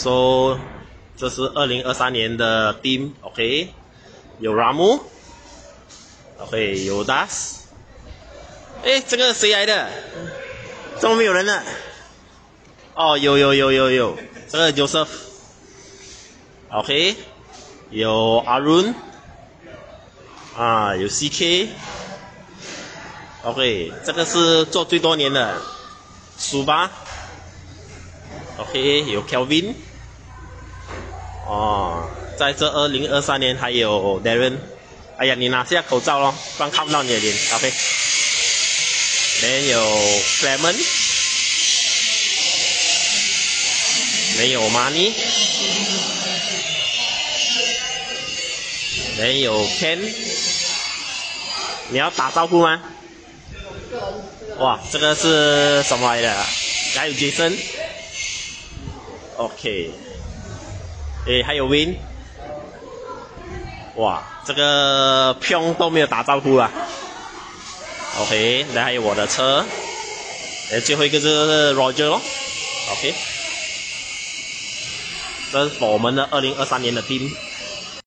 So，这是二零二三年的 team，OK，有 Ramu，OK，有 Das，哎，这个谁来的？怎么没有人呢？哦，有有有有有，这个 Joseph，OK，有 Arun，啊，有 CK，OK，这个是做最多年的，苏巴。OK，有 Kelvin，哦，在这二零二三年还有 Darren，哎呀，你拿下口罩咯，不然看不到你的脸。OK，没有 Clement，没有 Money，没有 Ken，你要打招呼吗？哇，这个是什么来的？还有 Jason。OK，诶，还有 Win，哇，这个票都没有打招呼啊。OK，那还有我的车，诶，最后一个是 Roger 咯。OK，这是我们的二零二三年的 team。